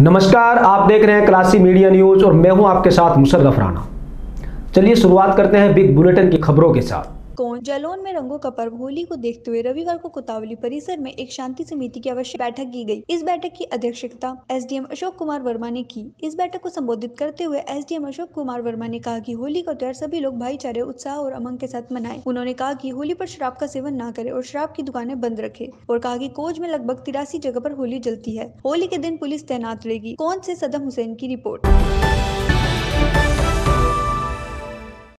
नमस्कार, आप देख रहे हैं क्लासी मीडिया न्यूज़ और मैं हूँ आपके साथ मुशर्रफ राणा। चलिए शुरुआत करते हैं बिग बुलेटिन की खबरों के साथ। कोन जालौन में रंगों का पर्व होली को देखते हुए रविवार को कोतावली परिसर में एक शांति समिति की आवश्यक बैठक की गई। इस बैठक की अध्यक्षता एसडीएम अशोक कुमार वर्मा ने की। इस बैठक को संबोधित करते हुए एसडीएम अशोक कुमार वर्मा ने कहा कि होली का त्योहार सभी लोग भाईचारे, उत्साह और अमंग के साथ मनाए। उन्होंने कहा की होली आरोप शराब का सेवन न करे और शराब की दुकानें बंद रखे और कहा की कोच में लगभग तिरासी जगह आरोप होली जलती है। होली के दिन पुलिस तैनात रहेगी। कौन से सदम हुसैन की रिपोर्ट?